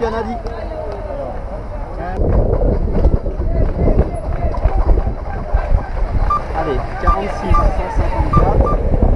parti à Allez, 46, 154.